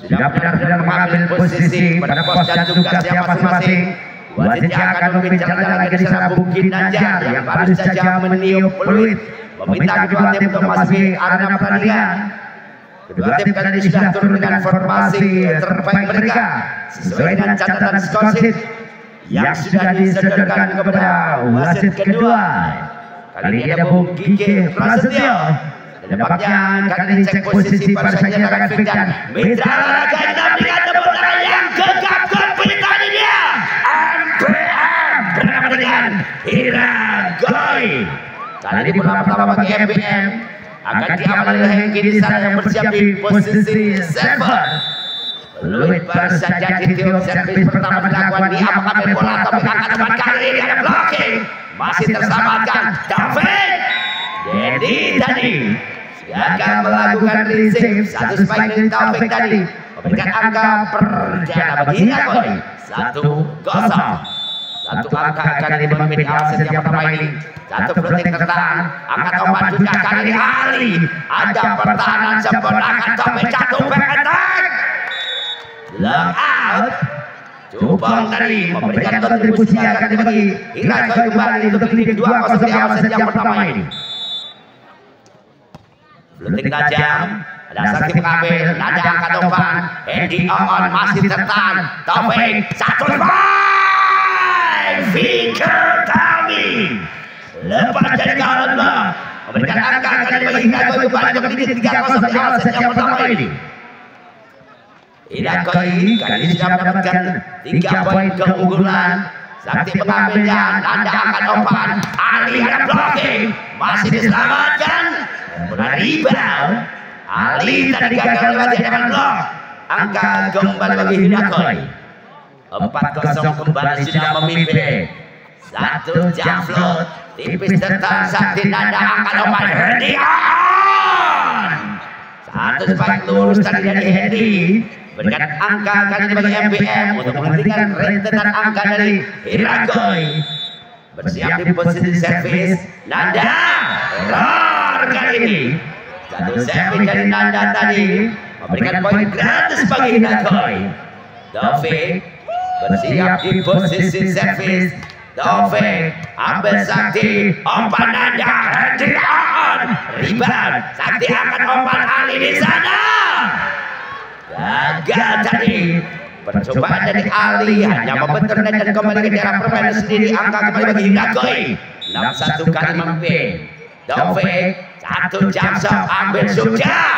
sudah benar-benar mengambil posisi pada pos dan tugasnya masing-masing. Wasitnya akan jalan lagi di sana Bukit Najar yang baru saja meniup peluit meminta kedua tim untuk memasuki arena pertandingan. Kedua tim kali ini sudah turun dengan formasi terbaik mereka sesuai dengan catatan skor sheet yang sudah disodorkan kepada wasit kedua. Kali ini ada Bung Kike Prasetyo. Dan nampaknya kali ini cek posisi pada saat akan Fikdan. Mitra olahraga yang dengan tepuk tangan yang gegap gempita ini dia. MPM bersama dengan Ira Goy. Kali ini bola pertama bagi MPM akan diambil oleh Hengki di sana yang bersiap di posisi server. Luit baru saja ditiup servis pertama dilakukan di mengambil bola tapi angkat depan kali ini ada blocking. Masih terselamatkan David. Jadi akan melakukan receive satu spike dari Taufik tadi. memberikan angka perjalanan bagi Yakoi satu kosong. Satu angka ini memimpin awal yang pertama ini. Satu floating tertahan angkat umpan juga kali ini Ali ada pertahanan sempurna akan Taufik jatuh back attack lock out. Jupang tadi memberikan kontribusi yang akan dibagi. Irakoi kembali untuk leading 2-0 di awal set yang pertama ini Letik tajam, ada sakit pengambil, nada angkat umpan, Edi on masih tertahan, Taufik, satu five, Fikir Tami, lepas dari blok, memberikan angka kali bagi Hidakoi kembali ke leading tiga kosong di awal set yang pertama ini. Hidakoi kali ini sudah mendapatkan tiga poin keunggulan, Sakti pengambilnya, nada angkat umpan, Ali ada blocking, masih diselamatkan, rebound. Ali tadi gagal lewat dengan blok. Angka kembali bagi Hidakoi. 4-0 kembali sudah memimpin. Satu jam float. Tipis tentang Sakti Nanda angkat umpan Herdian. Satu spike lurus tadi dari Hedi. Berikan angka kali bagi MPM untuk menghentikan rentetan angka dari Hirakoi. Bersiap di posisi servis. Nanda. Error kali ini. Satu servis dari Nanda tadi. Memberikan poin gratis bagi Hirakoi. Taufik bersiap di posisi servis. Taufik ambil Sakti. Umpan Nanda. Herdian rebound Sakti akan umpan Ali di sana. Gagal tadi. percobaan dari Ali hanya membentur dan kembali ke daerah permainan sendiri. Angka kembali bagi Hidakoi 61 kali memimpin Taufik satu jam sok ambil sudah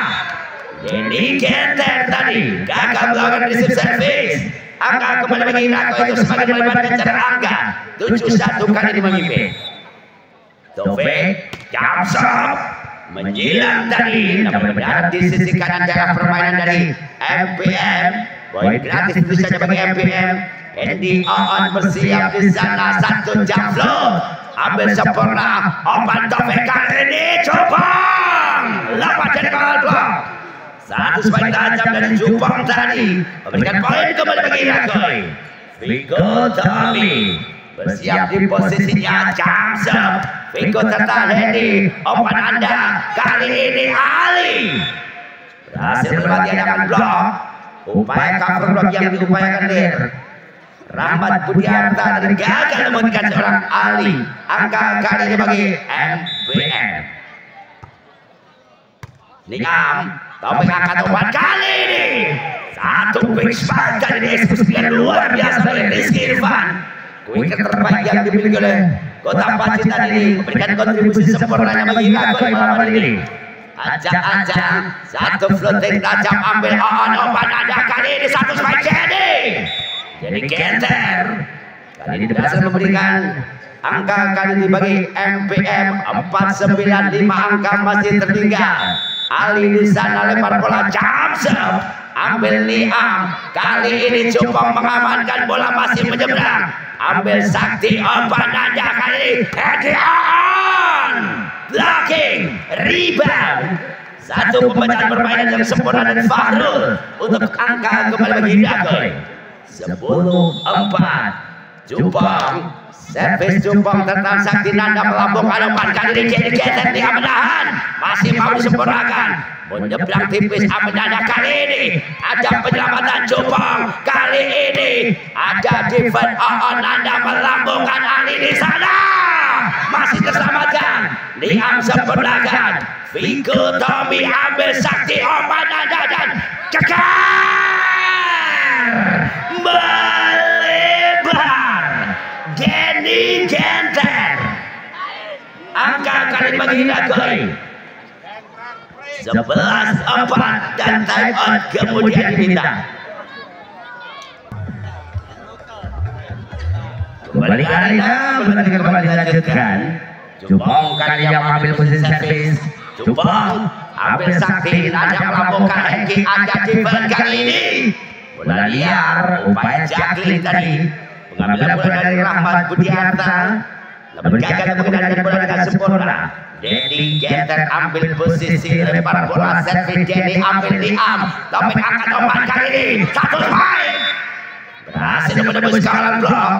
ini Genter tadi. Gagal melakukan receive service angka kembali bagi Hidakoi itu semakin melebarkan jarak angka. 71 kali memimpin. Taufik jam sok menjilang tadi. Namun mendarat di sisi kanan jarak permainan dari MPM poin gratis itu saja bagi MPM Andy On bersiap di sana. Satu jam flow ambil sempurna. Taufik kali ini Jupang lepas dari kawal dua. Satu spike tajam dari Jupang tadi. Memberikan poin kembali bagi Irakoi Vigo Tami bersiap di posisinya Jamsep Vigo tertahan Hendy umpan anda kali ini Ali berhasil melatihan blok. Upaya cover block yang diupayakan Lir Rahmat Budiarta dan gagal menghentikan seorang Ali angka kali ini bagi MPM Niam Taufik angkat umpan kali ini satu quick spike kali ini eksekusi yang luar biasa dari Rizky Irfan Wicket terbaik yang dimiliki oleh Kota Pacitan ini memberikan kontribusi sempurnanya bagi Rakoi malam ini. Ajak-ajak, satu floating tajam ambil on umpan ada kali ini satu spike jadi. Jadi Genter kali ini berhasil memberikan angka kali ini bagi MPM 495 angka masih tertinggal. Ali di sana lempar bola Jamsep ambil Niam. Kali ini Jupang mengamankan bola masih menyeberang. Ambil Sakti umpan aja kali Edion blocking. Rebound. Satu pembacaan permainan yang sempurna dari Fahrul untuk angka kembali bagi Hidakoi 10 4 Jupang Servis Jupong tentang Sakti Nanda melambungkan umpan kali ini jadi geser di menahan. Masih mau disempurnakan. Menyeberang tipis Nanda kali ini. Ada penyelamatan Jupong. Kali ini ada defense Oh Nanda melambungkan Ali di sana. Masih terselamatkan. Liam sempurnakan. Vigo Tommy ambil Sakti Nanda dan kekar. Angka kali bagi Nagoi 11 4 dan time out kemudian diminta. Kembali ke arena berarti kembali dilanjutkan. Jumong kali yang mengambil posisi servis Jumong ambil sakti ada melakukan Hengki ada di kali ini. Bola liar upaya Jacqueline tadi. Pengambilan bola dari Rahmat Budiarta. Gagal mengendalikan bola dengan sempurna. Denny Genter ambil posisi lempar bola servis Denny ambil di am. Tapi angkat umpan kali ini. Satu poin. Berhasil menembus kawalan blok.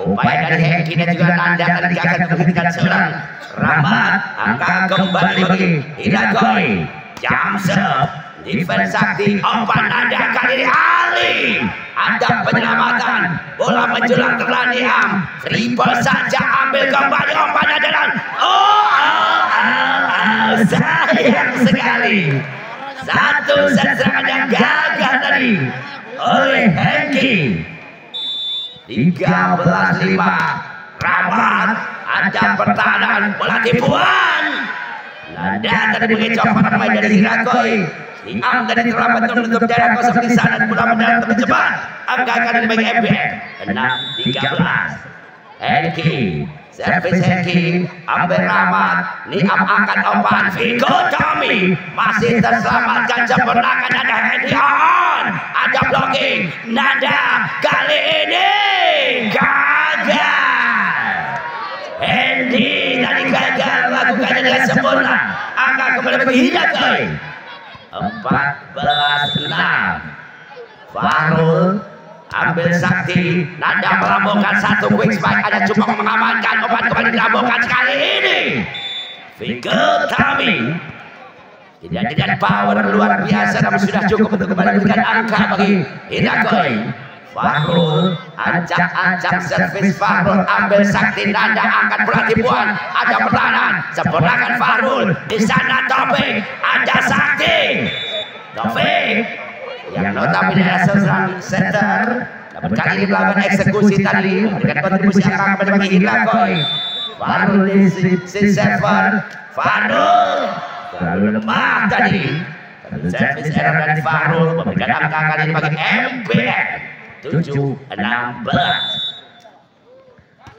Upaya dari Hengki dan juga Nanda gagal menghentikan seorang Rahmat. Angka kembali bagi Hidagoi. Jam serve. Defense sakti umpan Nanda kali ini Ali ada penyelamatan bola menjelang terlandiam triple saja ambil kembali umpannya jalan oh, oh, oh, oh sayang sekali. Satu serangan yang gagal tadi oleh Hengki 13-5 Ramat ada pertahanan bola tipuan. Nanda tadi mengecoh pemain dari Hirakoi Angga dari terlambat menutup daerah kosong di sana dan pulang mendarat terjebak. Angga akan dibagi MPM. 6, 13. Heki. Servis Heki. Ambil Rahmat. Niam angkat umpan. Vigo Tommy. Masih terselamatkan kemenangan ada Hedi On. Ada blocking. Nada. Kali ini. Gagal. Hedi tadi gagal melakukannya dengan sempurna. Angga kembali menghidap. kali. 14-6 Farul ambil sakti nada melambungkan satu quick spike. Hanya cuma mengamankan obat kembali dilabuhkan sekali ini. Finger Tami. Tidak dengan power luar biasa namun sudah cukup untuk kembali memberikan angka bagi hidakoi. Fahrul ancang-ancang servis Fahrul ambil sakti Nanda angkat bola tipuan ada pertahanan sempurnakan Fahrul di sana Taufik ada sakti. Taufik yang notabene seorang center. dapat kali ini melakukan eksekusi tadi. memberikan kontribusi yang akan bagi Hilakoi Fahrul di si server Fahrul terlalu lemah tadi. servis error dari Fahrul memberikan angka kali ini bagi MPN tujuh enam belas.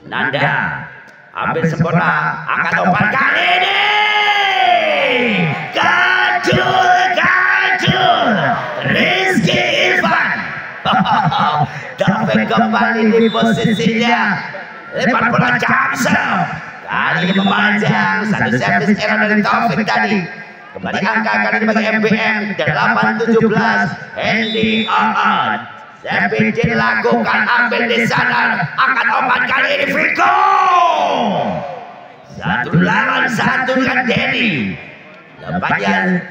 Nanda ambil sempurna angkat umpan kali ini. Kacul kacul Rizky Irfan. Dapat kembali di posisinya. lempar bola Jamsel kali ini memanjang satu servis era dari Taufik tadi. kembali angka kali ini bagi MBM 817 Hendy Aan Tapi dilakukan ambil di sana. Angkat obat kali ini Figo satu lawan satu dengan Denny. Nampaknya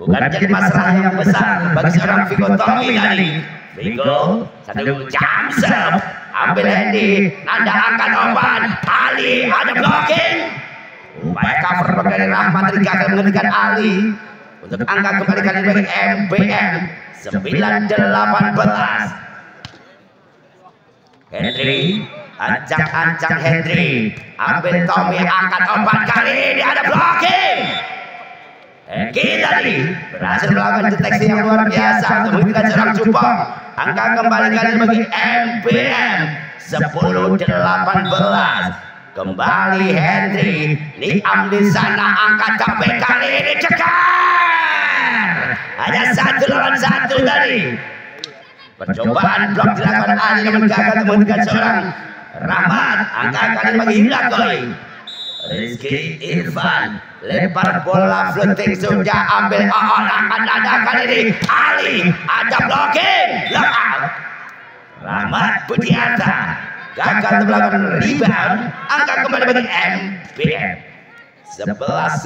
bukan jadi masalah yang besar bagi seorang Figo Tommy tadi. Figo satu jam serve ambil Hendy Nanda angkat obat. Ali ada blocking. upaya cover dari Rahmat gagal menghentikan Ali. Untuk angka kembali kali ini MBM sembilan delapan belas. Henry ancang-ancang Henry. Ambil Tommy angkat empat kali ini ada blocking. Henry tadi berhasil melakukan deteksi yang luar biasa. Untuk memberikan serang Jepang angka kembali kali bagi MPM sepuluh delapan belas. Kembali Henry. Liam di sana angkat sampai kali ini cekar hanya satu lawan satu tadi percobaan blok dilakukan Ali namun gagal menghentikan seorang Rahmat angka kali bagi Hilakoi Rizky Irfan. Lempar bola floating sudah ambil Aon akan ada kali ini. Ali ada blocking. lock out Rahmat Budiarta gagal melakukan rebound. Angka kembali bagi MBM 11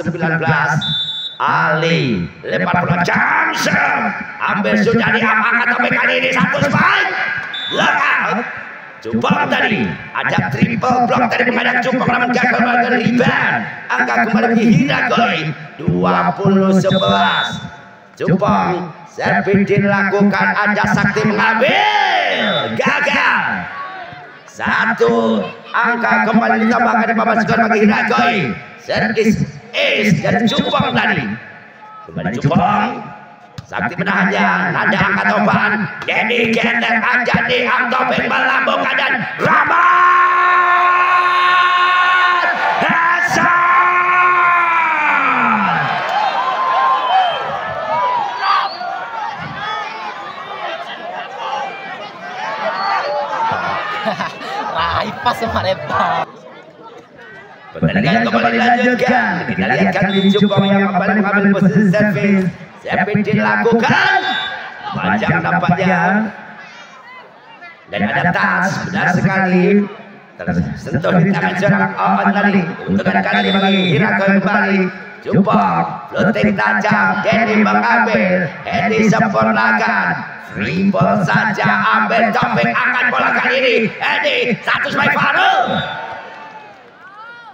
19 Ali lempar bola Jamsem ambil Sujadi angkat sampai kali ini satu spike? Out Cupang tadi. Ada triple block tadi menghadap Cupang namun gagal melakukan rebound angka kembali bagi Hiragoi 20 11 Cupang servis dilakukan. Ada sakti mengambil. Gagal. Satu. Angka kembali ditambahkan di papan skor bagi Hiragoi servis Ace dari Cupang tadi. Kembali Cupang. Sakti menahannya. Nanda angkat topan. Denny Gender Anjani Angtopeng melambungkan dan Rahmat Hasan. Rai pas sama Repa. Pertandingan kembali dilanjutkan. Kita lihat kali ini Cupang yang kembali mengambil posisi servis. Servis dilakukan. Panjang nampaknya. Dan ada tas. Benar sekali. Tersentuh di tangan seorang Oman tadi. Untuk kali bagi Hirako kembali. Cupang. Floating tajam. Denny mengambil. Hendy sempurnakan. Triple saja ambil topik angkat bola kali ini. Hendy satu sebagai Farul.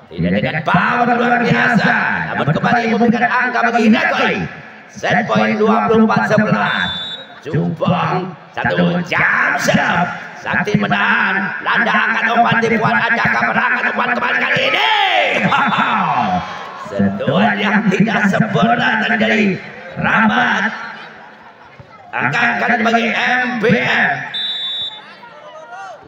Tidak dengan power luar biasa. Namun kembali memberikan angka bagi Hinakoi. Set point 24-11. Jumpong. Satu jam serap. Sakti menahan. Landa angkat umpan tipuan. Ada kabar angkat umpan kembali kali ini. Sentuhan yang tidak sempurna dari Rahmat. Angka kali bagi MBM.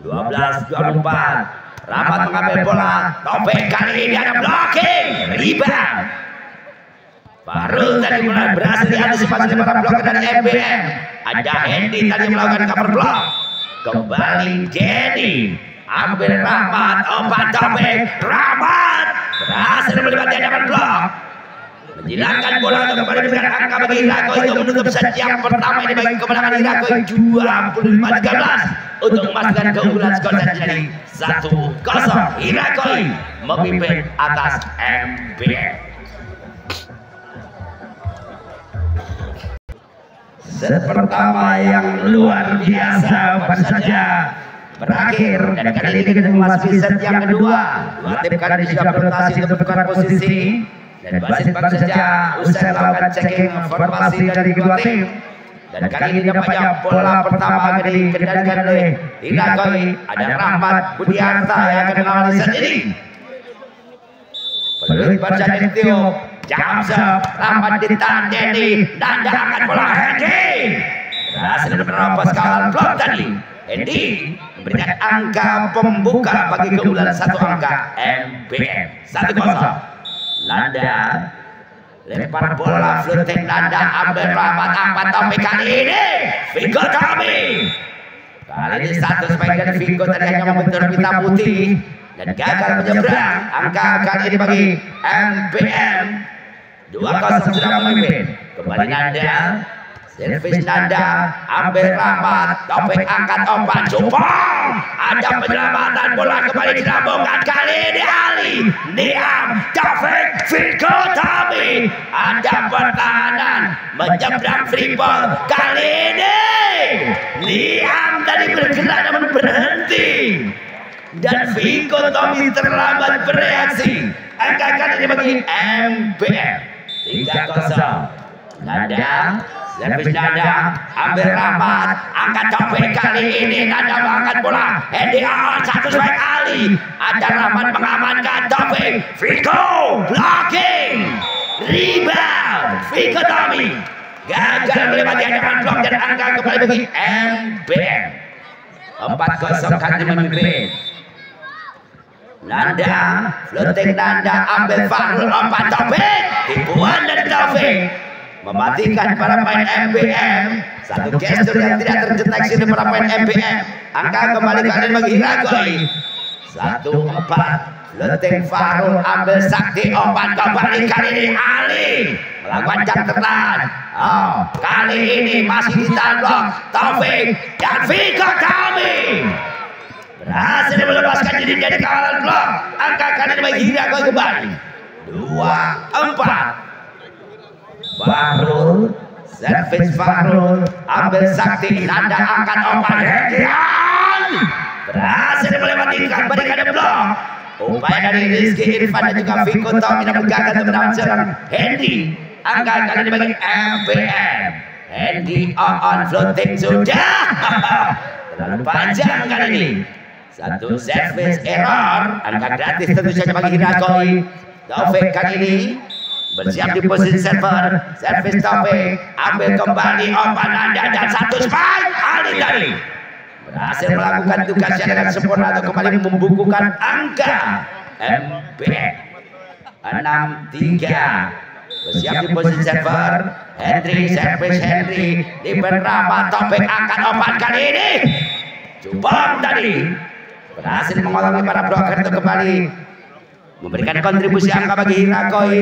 12-24. Rahmat mengambil bola. Topik kali ini ada blocking. Rebound. Farul tadi mulai berhasil diantisipasi para blok dari MBM. Ada Hendy tadi melakukan cover block. Kembali Jenny. Ambil Rahmat. Umpan topik. Rahmat. Berhasil melibatkan hadapan blok. Menjilangkan bola kembali diberikan angka bagi Irako itu menutup set yang pertama ini bagi kemenangan Irako 25-13 untuk memastikan keunggulan skor dan jadi 1-0 Irako memimpin atas MBM. Set pertama yang luar biasa baru saja berakhir dan kali ini kita memasuki set yang kedua. Dua tim kali ini sudah berotasi untuk bertukar posisi dan wasit baru saja usai melakukan checking formasi dari kedua tim. Dan kali ini nampaknya bola pertama akan dikendalikan oleh Inakoi. Ada Rahmat Budiarta yang akan mengawali set ini. Peluit berjaya ditiup. Jamsep, Rahmat ditahan Denny. Nanda angkat bola Hendy. Berhasil menerobos kawan blok tadi. Hendy memberikan angka pembuka bagi keunggulan satu angka MBM. Satu kosong. Landa lempar bola floating Landa ambil Rahmat angkat topik kali ini. Vigo Tommy kali ini satu sebagai dari Vigo tadi hanya membentur pita putih. Dan gagal menyeberang angka kali ini bagi MPM 2-0 sudah memimpin. Kembali Nanda Servis Nanda ambil Rahmat topik angkat umpan Cupang ada penyelamatan bola kembali dilambungkan kali ini Ali Niam Taufik Figo Tami ada pertahanan menyeberang triple kali ini Niam tadi bergerak namun berhenti. Dan Figo Tommy terlambat bereaksi. angka kali ini bagi MBM 3-0 Nanda Servis Nanda ambil Rahmat angkat topik kali ini Nanda mengangkat bola Hendy Awan satu strike Ali ada Rahmat mengamankan topik Figo blocking. Rebound Figo Tommy. Gagal melewati hadapan blok dan angka kembali bagi MBM 4-0 kali memimpin Nanda, floating Nanda. Ambil Fahrul umpan topik tipuan dari Taufik mematikan para pemain MBM satu gestur yang tidak terdeteksi di para pemain MBM angka kembali kali bagi Ragoi satu empat. Leting Farul ambil sakti. umpan kembali kali. Ini Ali melakukan jam tertahan oh kali ini masih ditahan blok Taufik dan Viko Kami berhasil melepaskan diri dari kawalan blok. Angka kanan bagi Hiragoi kembali. Dua empat Fahrul servis Fahrul ambil sakti nanda angkat umpan Hedian berhasil melewati berikan blok. Upaya dari Rizky Irfan dan juga Viko Tommy namun gagal mendapat serang Hendy angka kali ini bagi MPM Hendy on floating sudah. Terlalu panjang kali ini. Satu service error. Angka gratis tentu saja bagi Hirakoi. Taufik kali ini bersiap di posisi server servis Taufik ambil kembali umpan anda dan satu spike. Ali tadi berhasil melakukan tugasnya dengan sempurna untuk kembali membukukan angka MPM 63 bersiap di posisi server Henry servis Henry. Di beberapa topik angkat umpan kali ini. Jubang tadi. berhasil mengolangi para bloker untuk kembali. memberikan kontribusi angka bagi Hirakoi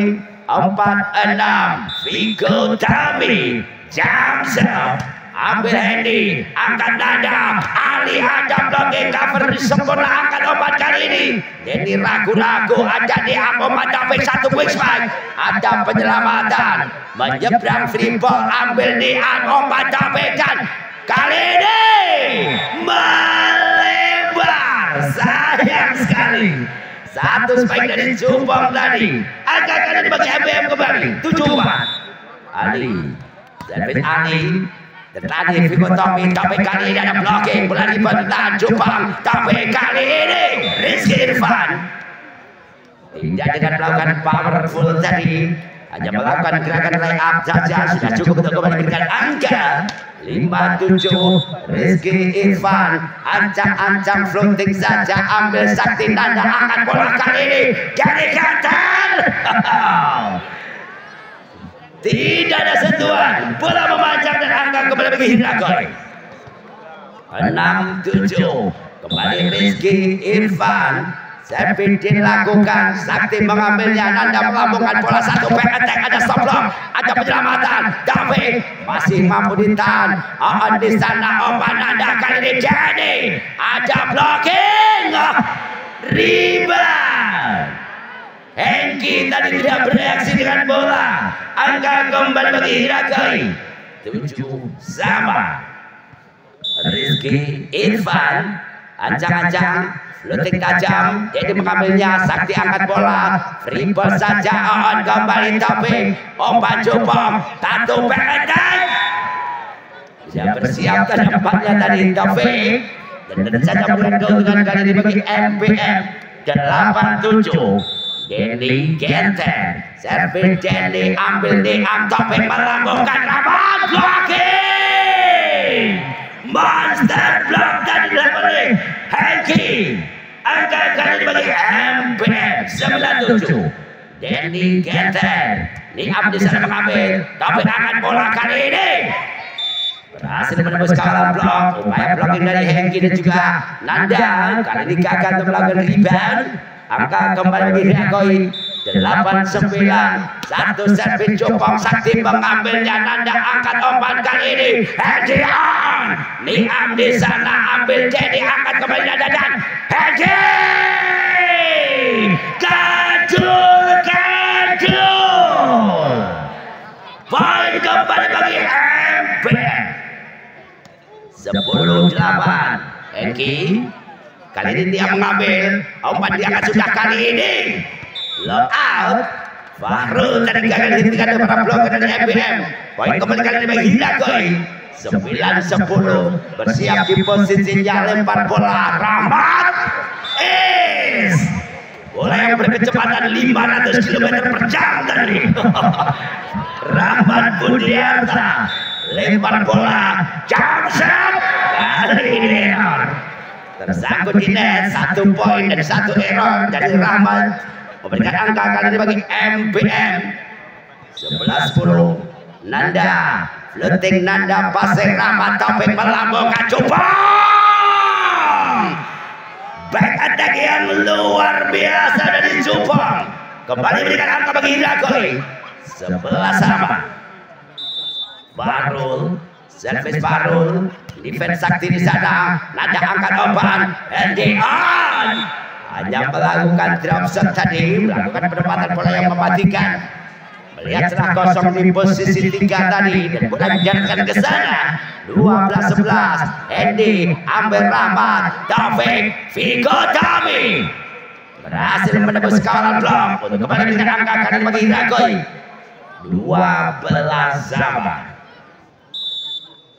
46 Vigo Tami Jamsel ambil Hendy angkat nada Ali ada blocking cover sempurna angkat obat kali ini. Jadi ragu-ragu ada di obat tapi satu spike ada penyelamatan. Menyeberang free ambil di obat dan kali ini melebar. Sayang sekali satu spike dari Jumpong tadi angkat kali ini bagi MBM kembali. Tujuh empat. Ali. David Ali. Tadi Vigo Tommy. Tapi kali ini ada blocking bola dibentak Jepang tapi kali ini Rizky Irfan. Tidak dengan melakukan powerful tadi hanya melakukan gerakan layup saja sudah cukup untuk memberikan angka. 57 Rizky Irfan. Ancang-ancang floating saja. ambil sakti tanda angkat bola kali ini. Dari kantor tidak ada sentuhan. Bola memanjang dan angka kembali bagi Hindakoi. 6-7. Kembali Rizky Irfan. Sevin dilakukan, Sakti mengambilnya, Nanda melambungkan bola satu attack, ada stop block, ada penyelamatan, David masih mampu ditahan, On di sana, Opa Nanda kali ini jadi, ada blocking, rebound. Hengki tadi tidak bereaksi dengan bola. Angka kembali bagi Hiragai. Tujuh sama. Rizky Irfan. Ancang-ancang. Luting tajam. Jadi mengambilnya. Sakti angkat bola. Free ball saja. On kembali tapi. Umpan jupong. Tatu. Siap bersiap dan nampaknya tadi Taufik. Dan saja dengan keuntungan kali ini bagi MPM. 87 Denny Genter servis Denny ambil di Topik melambungkan rabat blocking monster block dan dilakukan oleh Henki angka kali bagi MPM 97 Denny Genter Niam di sana mengambil angkat bola kali ini. Berhasil menembus kawalan blok. Upaya blocking dari Henki dan juga Nanda. Kali ini gagal untuk melakukan rebound. Angka kembali bagi Riakoi delapan sembilan. Satu servis Jopong Sakti mengambilnya. Nanda angkat umpan kali ini. Hedi on Niam di sana ambil jadi angkat kembali Nanda dan Hedi Kadul Kadul poin kembali bagi MPM sepuluh delapan. Eki Kali ini dia mengambil. Umpan dia akan sudah kali ini. Lock out. Fahrul tadi gagal dihentikan para bloker dari MBM. Poin kembali kali ini bagi Hidakoi. 9-10 bersiap di posisinya lempar bola. Rahmat is. bola yang berkecepatan 500 km per jam tadi. Rahmat Budiarta lempar bola. jam kali ini tersangkut di net. Satu poin dan satu error dari Rahmat memberikan angka kali ini bagi MPM 11-10 Nanda. Floating Nanda pasir Rahmat topik melambungkan coba back attack yang luar biasa dari Jupang kembali memberikan angka bagi Hidakoi 11 sama. Barul Servis Barul defense sakti di sana. Nada angkat umpan Andy on hanya melakukan drop shot tadi melakukan penempatan bola yang mematikan. Melihat celah kosong di posisi tiga tadi dan bola ke sana. 12 11 Andy ambil Rahmat Taufik Vigo Dami. Berhasil menembus kawalan blok untuk kembali dengan angka kanan bagi Hiragoy 12 sama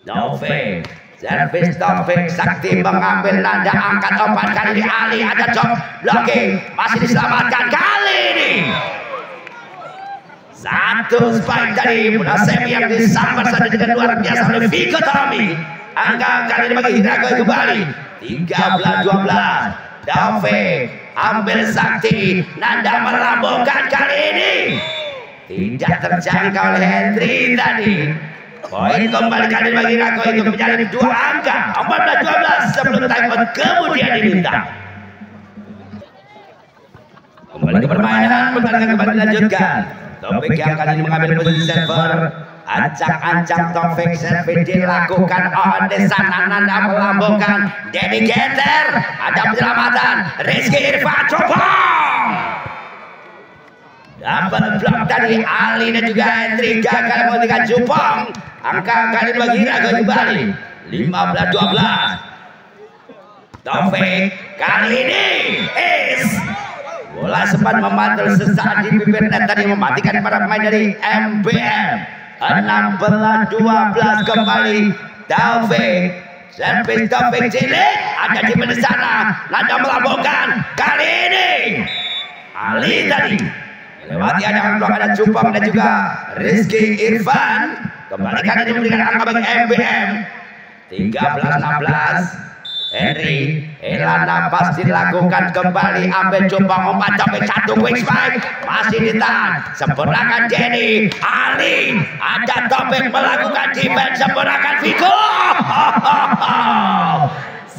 Taufik Servis Taufik Sakti mengambil nada angkat umpan kali ini Ali ada job blocking masih diselamatkan. Kali ini. Satu spike dari Munasemi yang disambar saja dengan luar biasa oleh Viko Tommy. Angka kali ini bagi Hiragoy kembali. 13-12 Taufik ambil Sakti. Nada melambungkan kali ini. Tidak terjangkau oleh Hendry tadi Poin kembali kali bagi Rako itu menjadi dua angka 14-12 sebelum time out kemudian diminta. Kembali ke permainan, pertandingan kembali dilanjutkan. Topik yang kali ini mengambil posisi server. Ancang-ancang Taufik Servi dilakukan on di sana Nanda melambungkan Denny Geter ada penyelamatan Rizky Irfan Copong dapat blok dari Ali dan juga Hendri gagal menghentikan Cupong angka kali bagi Raga kembali 15-12 Taufik kali ini is. Bola sempat memantul sesaat di bibir net tadi mematikan para pemain dari MBM 16-12 kembali. Taufik Servis Taufik Cilik ada di mana sana. Nada melambungkan kali ini Ali tadi. Lewati ada blok ada Cupang dan juga Rizky Irfan kembali ini memberikan angka bagi MBM 13-16 Henry Elana pas dilakukan kembali. Ambil Cupang umpan sampai satu quick spike masih ditahan sempurnakan Jenny. Ali ada topik melakukan defense. Sempurnakan Vigo.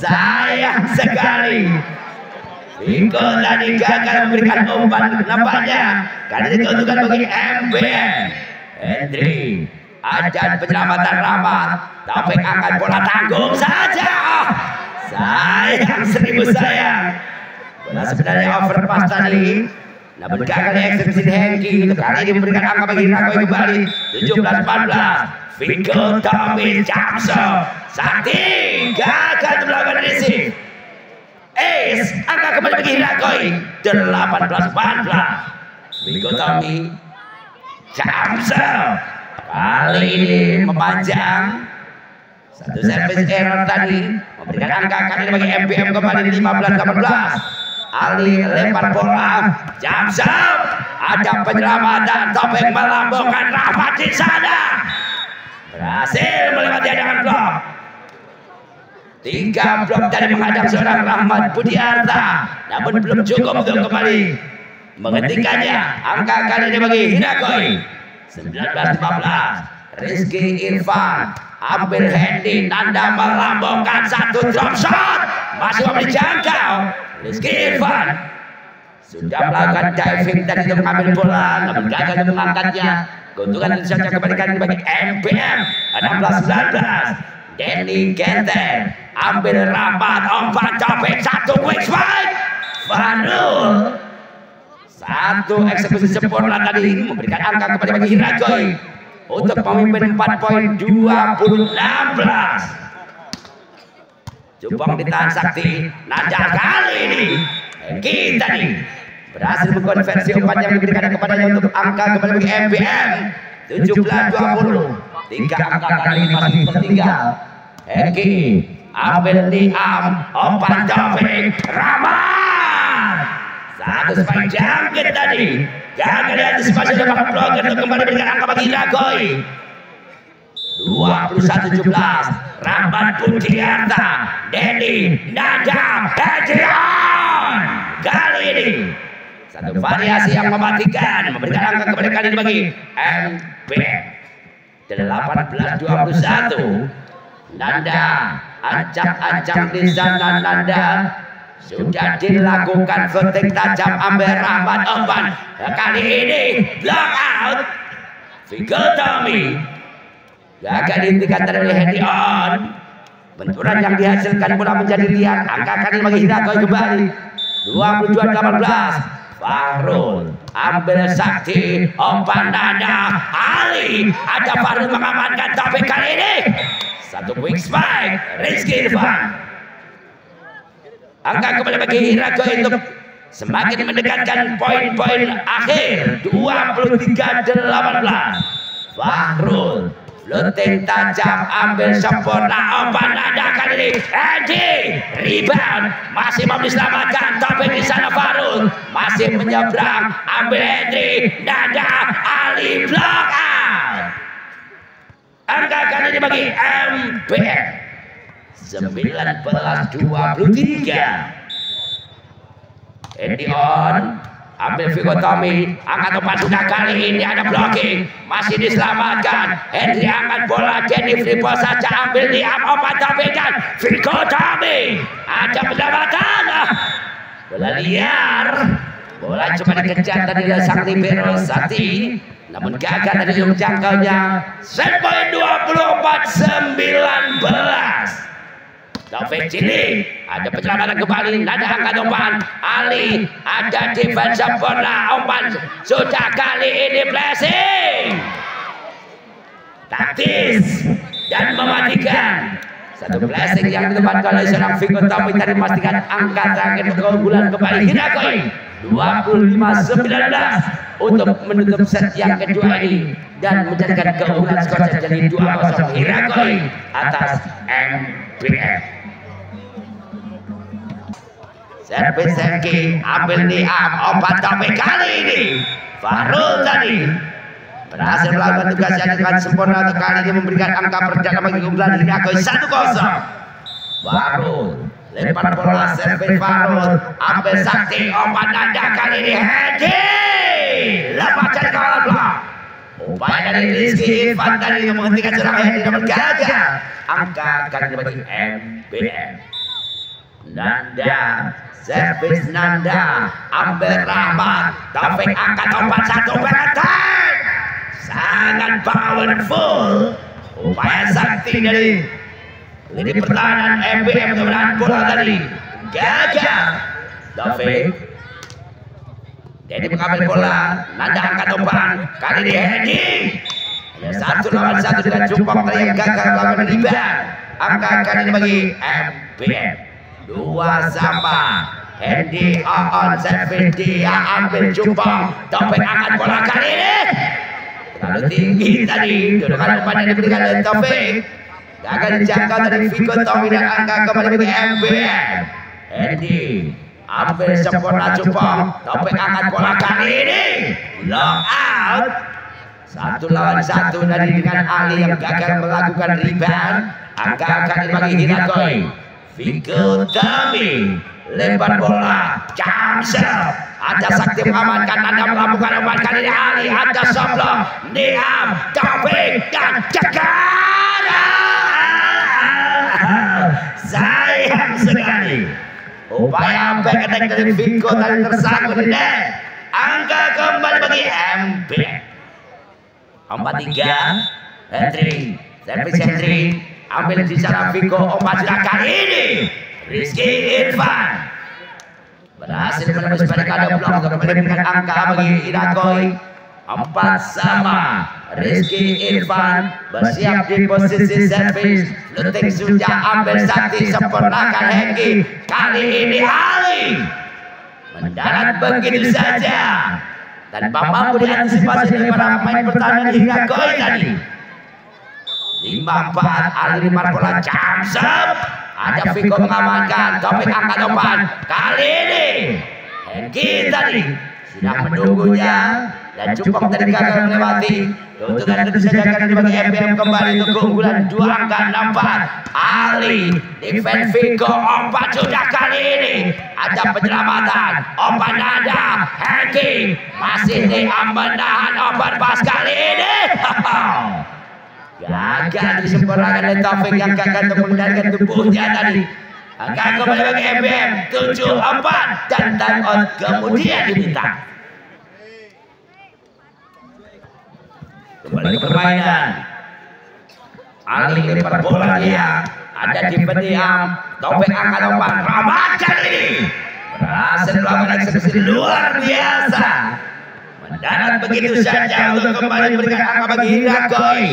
Sayang sekali. Vigo tadi gagal memberikan umpan. Nampaknya karena ditunjukkan bagi MBM Hendry Ajan penyelamatan Rahmat. Taufik angkat bola tanggung saja. Sayang seribu sayang. Bola sebenarnya overpass tadi. Namun gagal eksekusi Hengki. Untuk kali ini memberikan angka bagi Rakoy kembali 17-14 Vigo Tommy Jamso. Sakti gagal melakukan receive Ace angka kembali bagi Rakoy 18-14 Vigo Tommy Jamso kali memanjang satu service error tadi memberikan angka kali bagi MPM kembali 15-18 Ali lempar bola. Jamsam ada penyelamatan topeng melambungkan Rahmat di sana. Berhasil melewati adangan blok. Tiga blok dari menghadap seorang Rahmat Budiarta namun belum cukup untuk kembali. Menghentikannya angka kali ini bagi Hinakoi 19-15 Rizky Irfan ambil handy Nanda melambungkan satu drop shot. Masih mau dijangkau. Rizky Irfan. Sudah melakukan diving tadi untuk mengambil bola. Namun gagal mengangkatnya. Keuntungan saja kembalikan bagi MPM 16-19 Denny Genter ambil rapat umpan topik satu quick spike Fanul satu eksekusi sempurna tadi. memberikan angka kepada bagi Hiragoy untuk pemimpin 4 poin 20-16 Jepang ditahan sakti. Nanda kali ini. kita nih. Berhasil mengkonversi umpan yang diberikan kepadanya untuk angka kembali bagi MBM 17-20 tiga angka kali ini masih tertinggal. Eki ambil Liam umpan topik Rahmat satu spike jangkit tadi. Gagal diantisipasi oleh para blogger untuk kembali berikan angka bagi Ragoy 21-17 Rahmat Pudiarta Denny Nada Adrian kali ini. Satu variasi yang mematikan memberikan angka kepada kali ini bagi MP 18-21 Nanda ancang-ancang di sana Nanda sudah dilakukan vertik tajam ambil Rahmat umpan kali ini block out. Figo Tommy. Gagal dihentikan dari Hendy on. Benturan yang dihasilkan bola menjadi liar. Angka kali bagi Hirakoi kembali. 22-18 Fahrul ambil sakti. Umpan nada Ali. Ada Fahrul mengamankan tapi kali ini. Satu quick spike. Rizky Irfan angka kembali bagi Hirako untuk semakin mendekatkan poin-poin akhir 23-18 Fahrul Luting tajam ambil sempurna umpan nada kali ini. Edi rebound. Masih mau diselamatkan tapi di sana Farul masih menyeberang. Ambil Edi nada Ali block out. Angka kali ini bagi MPR 19-23 Edi on? Ambil Vigo Tommy. Angkat sudah kali ini ada blocking. Masih diselamatkan. Henry angkat bola. Jenny Fripo saja ambil di umpan Tommy dan Vigo Tommy. Ada pendapatan. Bola liar. Bola cuma dikejar tadi oleh sang libero Sati namun gagal dari ujung jangkaunya. Set point 24 19 Taufik Cili ada penyelamatan kembali. Nada angkat umpan Ali. Ada defense sempurna umpan sudah kali ini blessing. Taktis. Dan mematikan. Satu blessing yang ditempatkan oleh seorang Vigo Tommy tadi memastikan angka terakhir keunggulan kembali. Hinakoi 25-19 untuk menutup set yang kedua ini dan menjadikan keunggulan skor jadi 2-0 Hirakoi atas MPF servis Sergi ambil Niam obat tapi kali ini. Farul tadi. Berhasil melakukan tugas yang dengan sempurna untuk kali ini memberikan angka perdana bagi keunggulan ini Akoi 1-0 Farul lempar bola servis Farul. Ambil sakti obat nanda kali ini. Lepas dari kawalan blok upaya dari Rizky Irfan tadi yang menghentikan serangan Hedi namun gagal angka kali ini bagi MBM Nanda servis Nanda ambil Rahmat Taufik angkat umpan satu pengetan sangat powerful. Upaya sakti dari ini pertahanan MBM kebenaran bola tadi. Gagal Taufik. Dedi mengambil bola Nanda angkat umpan kali ini Hedi. Satu lawan satu dengan tadi yang gagal melakukan rebound angka kali ini bagi MBM dua sama. Hendy on servis dia ambil jumpa. Taufik angkat bola kali ini. Terlalu tinggi tadi. Dudukan umpan yang diberikan oleh Taufik. Gagal dijangkau dari Vigo Tommy dan angka kembali bagi MBM Hendy ambil sempurna jumpa. Taufik angkat bola kali ini. Long out. Satu lawan satu tadi dengan Ali yang gagal melakukan rebound. Angka kali bagi Hinakoi Vigo Tommy lempar bola. Jam ada sakti mengamankan anda melakukan umpan kali ini Ali ada Soblo Niam Taufik dan Cekar sayang sekali. Upaya attack dari Vigo tadi tersangkut net angka kembali bagi MP empat tiga. Hendry servis Hendry ambil di sana Vigo umpan sudah kali ini. Rizky Irfan. Berhasil menembus balik ada blok untuk angka bagi Inakoi empat sama. Rizky Irfan bersiap di posisi servis Luting sudah ambil sakti sempurnakan Hengki kali ini Ali mendarat begitu saja. tanpa mampu diantisipasi oleh para pemain pertahanan Inakoi tadi lima empat Ali lempar bola jamsep ada Viko mengamankan Topik angkat umpan kali ini Hengki tadi sudah menunggunya. dan cukup tadi gagal melewati. keuntungan itu saja akan dibagi MBM kembali untuk keunggulan dua angka empat Ali defense Viko umpan sudah kali ini. ada penyelamatan. umpan nada. Hengki masih di menahan umpan pas kali ini gagal disempurnakan oleh Taufik yang gagal untuk mengendalikan tubuhnya tadi. angka kembali bagi MBM 74 dan time out kemudian diminta. kembali ke permainan. Ali lempar bola dia ada di pendiam angkat umpan Rahmat kali ini. Berhasil melakukan eksekusi luar biasa. Mendarat begitu saja untuk kembali memberikan angka bagi Hirakoi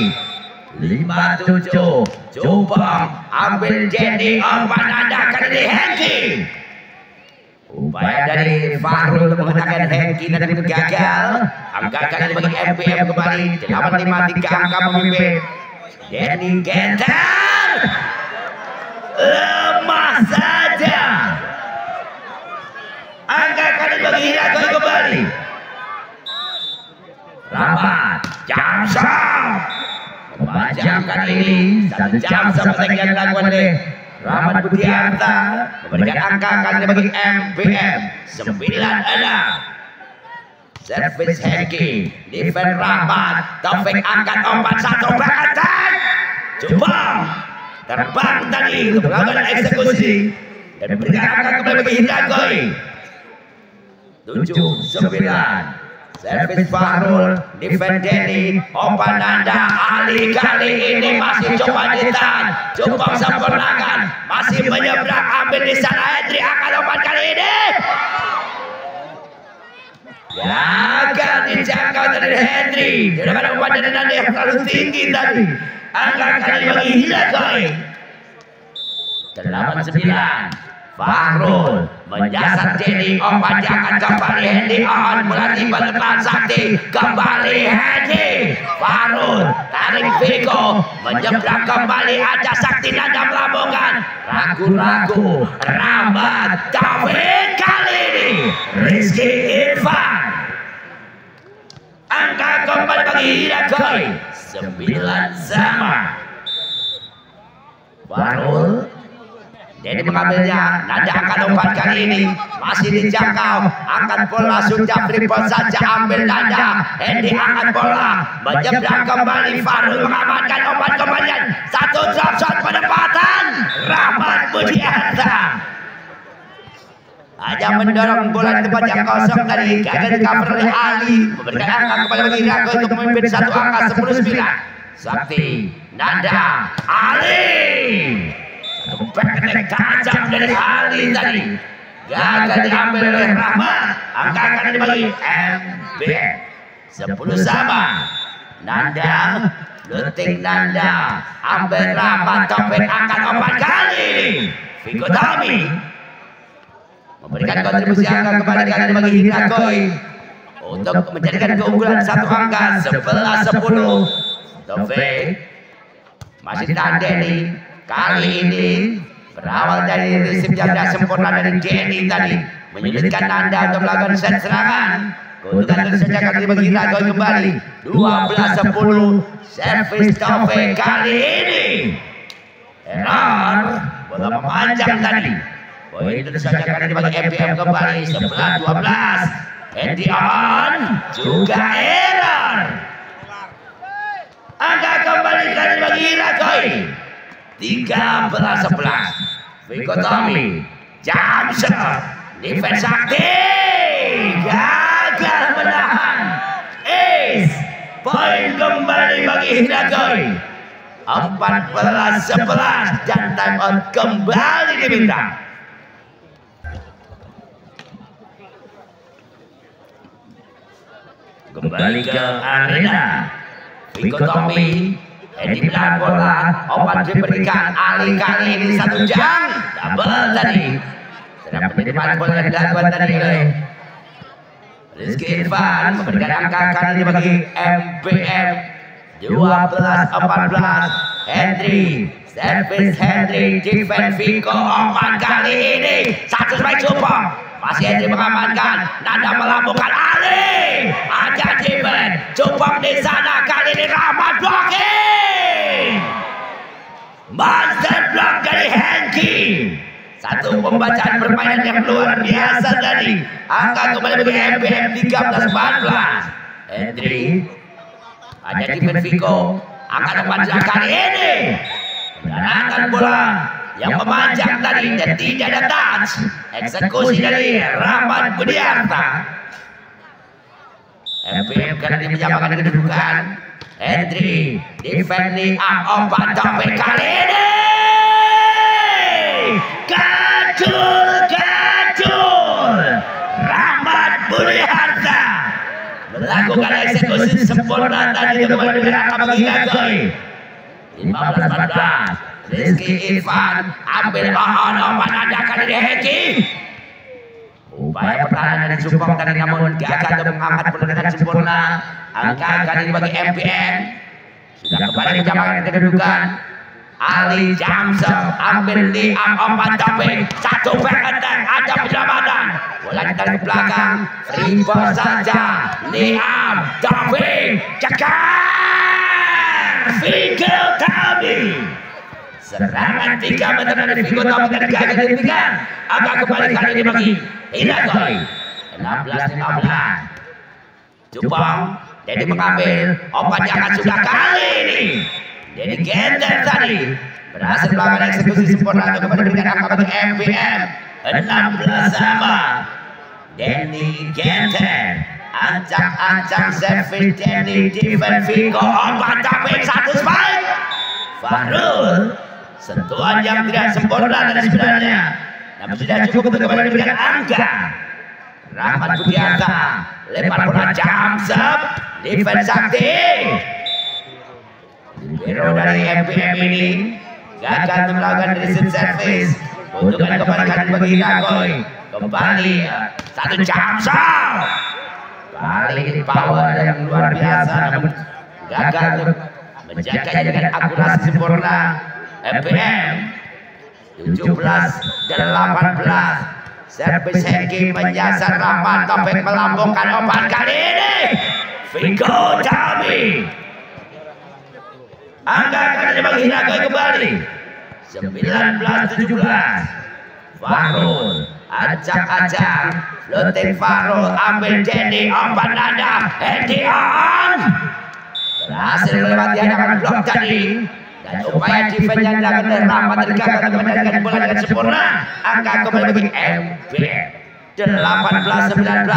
lima tujuh Jubang ambil jadi umpan anda kali Hengki Upaya dari Fahrul untuk mengenakan Hengki dan gagal. Angka kali bagi MPM kembali 853 angka memimpin. Denny Gentar lemah saja. Angka kali bagi Hirago kembali. Rapat, Jamsam. Memajang kali ini satu jam sampai yang dilakukan oleh Rahmat Budiarta memberikan angka kali bagi MPM 96 Servis Hengki Defend Rahmat Taufik angkat satu berkatan Jepang terbang tadi untuk melakukan eksekusi dan memberikan angka kembali bagi Hidagoi 7 9 Servis Fahrul, defend Denny, umpan Nanda, Ali kali ini masih coba ditahan, cukup sempurnakan, masih menyeberang, ambil di sana Hendri akan umpan kali ini. Gagal dijangkau dari Hendri, tidak ada umpan dari Nanda yang terlalu tinggi tadi. Angkat kali bagi Hilakoi. Delapan sembilan. Fahrul menjasar Jenny umpan jangan kembali Hendy on melatih depan sakti kembali Hendy Fahrul tarik Viko menyeberang kembali ada sakti nanda melambungkan ragu-ragu. Rahmat Taufik kali ini. Rizky Irfan. Angka kembali bagi Hirakoi sembilan sama Fahrul jadi mengambilnya, Nanda akan umpan kali ini. masih dijangkau, angkat bola sudah Freeport saja ambil Nanda, Hendy angkat bola, menyeberang kembali Farul mengamankan umpan kembalian, satu drop shot penempatan, Rahmat Budiarta. Hanya mendorong bola di tempat yang kosong tadi, gagal cover oleh Ali, memberikan angka kepada bagi Rago untuk memimpin satu angka 10 9. Sakti, Nanda, Ali. Berketek tajam dari Ali tadi. Gagal diambil oleh Rahmat. Dibagi MB. Sepuluh sama. Nanda. Luting Nanda. Ambil Rahmat. Topik akan umpan kali. Figo Tami. Memberikan kontribusi angka kepada kali bagi Hirakoi. Untuk menjadikan keunggulan satu angka. Sebelas sepuluh. Topik. Masih Tandeni. Kali ini berawal dari risip yang sempurna dari JNI tadi menyulitkan Anda untuk melakukan set serangan. Keuntungan tersejak kali bagi Rago kembali. 12:10 Service Cafe kali ini. Error Bola memanjang tadi. Poin tersejak kali bagi MPM kembali. 11-12 Andy juga error. Angka kembali kali bagi Rago tiga belas. Sebelas, Fikotomi Jam sebelas, Defense Sakti Gagal menahan. Is Poin kembali bagi Hinakoi. Empat belas sebelas. Dan time out kembali diminta kembali ke arena. Wikotomi Edi bilang bola, opat diberikan Ali kali ini satu jam, double tadi. Sedang penitipan bola yang dilakukan tadi oleh Rizky Irfan memberikan angka kali bagi MPM 12-14 Henry Servis Henry Defense Vico. Empat kali ini. Satu strike Jumbo masih Henry mengamankan. Nanda melambungkan Ali ada defense. Jumbo di sana. Kali ini Rahmat blocking Monster block dari Henki. Satu pembacaan permainan yang luar biasa tadi. Angka kembali bagi MPM 13 14. Hendry. Hanya di Benfico. Angka depan kali ini. Menarangkan bola yang memanjang tadi dan tidak ada touch. Eksekusi dari Rahmat Budiarta. MPM kali ini menyamakan kedudukan entry defending Up Obat Topik kali ini kacul kacul Rahmat Budi Harta Melakukan eksekusi sempurna tadi Teman gerak bagi Gacul. 15-14 Rizky Irfan ambil bahan obat anda kali ini Heki. Upaya pertahanan Supong tadi namun gagal untuk mengangkat pertahanan sempurna Angka kali bagi MPN Sudah kembali menjamankan kedudukan Ali Jamsel ambil di umpan topik satu attack ada penyelamatan. Bola dari belakang Ribo saja. Liam Taufik cekar. Fikir Tabi serangan tiga meter dari dan gagal dihentikan agak kembali kali ini bagi Inagoi 16-15 Jepang jadi mengambil. umpan jangan sudah kali ini. jadi Genter tadi. berhasil melakukan eksekusi sempurna untuk kepada dengan angka bagi MPM 16 sama. Denny Genter ancang-ancang servis Denny defense Vigo obat tapi satu spike. Farul sentuhan yang tidak sempurna dari sebenarnya namun sudah cukup untuk kembali memberikan angka. Rahmat Budiarta lempar bola jam sep defense sakti. Hero dari MPM ini gagal melakukan receive service. untuk kembalikan bagi Hiragoy kembali satu jam kali ini power yang luar biasa namun gagal menjaga dengan akurasi sempurna MPM 17 18 Servis Heki menyasar Rahmat Topik melambungkan umpan kali ini. Vigo Dami Angka akan Hinagai kembali. 19-17 Farul Acak-acak. Floating Farul Ambil Denny Umpan nada Eddie on Berhasil melewati hadapan blok tadi dan upaya defense yang dilakukan Rahmat tergagal untuk mendapatkan bola dengan sempurna. angka kembali bagi MP 18-19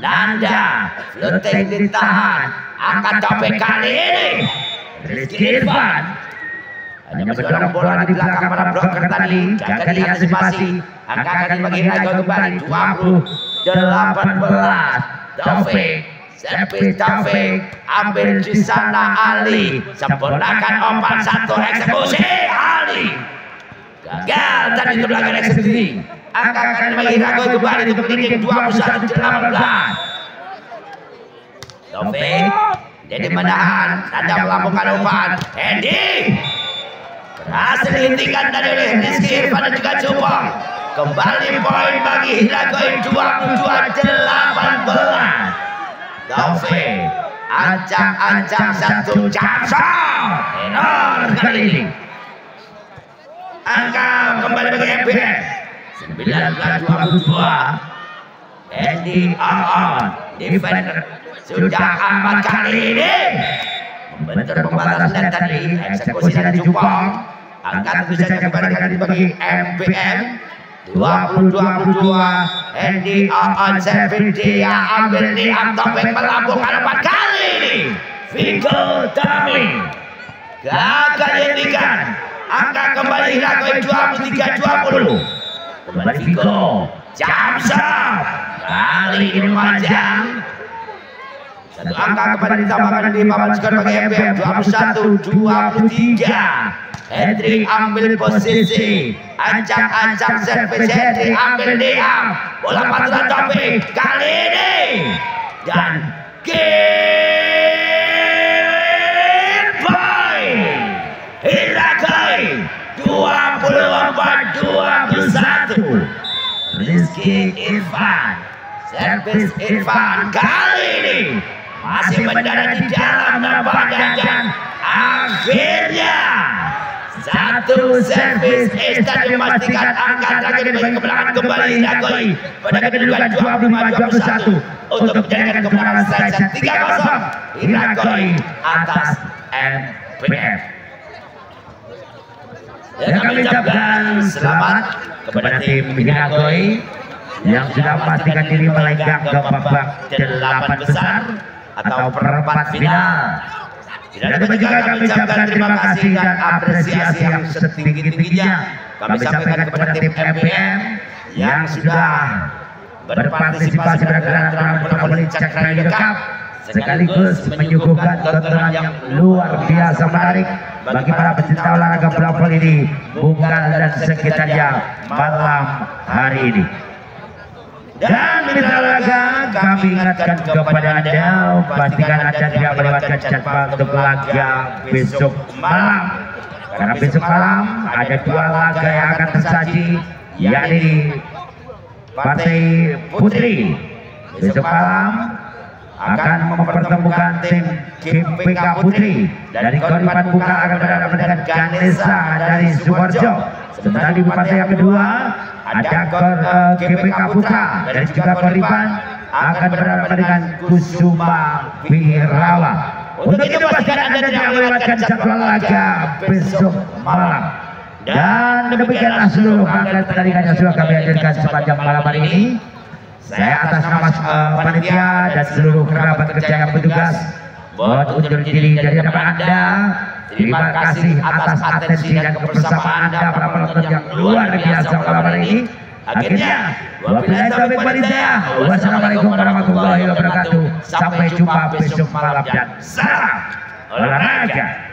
Nanda floating ditahan angkat topik kali ini. Rizky Irfan. Hanya mendorong bola di belakang para blocker tadi. gagal diantisipasi angka kali bagi Rago kembali 20 18 Taufik Servis Taufik ambil di sana Ali. Sempurnakan umpan satu eksekusi Ali. Gagal tadi itu belakang eksekusi. Angka kali bagi Rago kembali untuk meninggi 21 18 Taufik jadi menahan Nanda melambungkan umpan Andy! Berhasil dihentikan dari oleh Rizky Irfan dan juga Cupong kembali poin bagi Hilagoin 22 18 Taufik ancang-ancang satu jam error kali ini. Angka kembali bagi MPN 19 22 Andy on defender sudah amat kali ini. Membentur pembatasan dan tadi eksekusi dari Jepang angkat saja kembali bagi MPM 20-22 Andy on serving dia ambil di Topik melambungkan empat kali Vigo Dami gagal dihentikan angka kembali Hilakoi 23-20 kembali Vigo Jamsam kali ini panjang satu angka kembali ditambahkan di papan skor bagi MPM 21 23 Hendrik ambil posisi. Ancang-ancang servis Hendrik ambil diam. Bola patulan topik kali ini. Dan game point Hirakai 24-21 Rizky Irfan servis Irfan kali ini masih mendarat di dalam nampaknya dan akhirnya satu servis Esta memastikan angka terakhir bagi kemenangan kembali Nagoi pada kedudukan 25-21 untuk menjadikan kemenangan Selesai 3-0 Nagoi atas MPF. Dan kami ucapkan selamat kepada tim Nagoi yang sudah memastikan diri melenggang ke babak delapan besar atau perempat final. Ada juga kami ucapkan terima kasih dan apresiasi yang setinggi-tingginya. kami sampaikan kepada tim MPM yang sudah berpartisipasi turnamen bola voli Cakra Cup. Sekaligus menyuguhkan tontonan yang luar biasa menarik bagi para pecinta olahraga bola voli ini. Bungkal dan sekitarnya malam hari ini. Dan olahraga kami ingatkan kepada anda pastikan anda tidak melewatkan jadwal untuk laga besok malam. Karena besok malam ada dua laga yang akan tersaji yakni Partai Putri. Besok malam akan mempertemukan tim GPK Putri. Dari Koripan Buka akan berhadapan dengan Ganesa dari Sukoharjo sementara di partai yang kedua ada uh, GPK Putra. Dari juga Koripan akan berhadapan dengan Kusuma Wirawa untuk itu pastikan anda tidak melewatkan jadwal laga besok malam. dan demikianlah seluruh rangkaian pertandingan yang sudah kami hadirkan sepanjang malam hari ini. Saya atas nama uh, panitia dan seluruh kerabat kerja yang bertugas buat undur diri dari hadapan Anda. Terima kasih atas atensi dan kebersamaan Anda para penonton yang luar biasa malam hari ini. Akhirnya, wabillahi taufiq walhidayah. Wassalamualaikum warahmatullahi wabarakatuh. Sampai jumpa besok malam dan salam olahraga.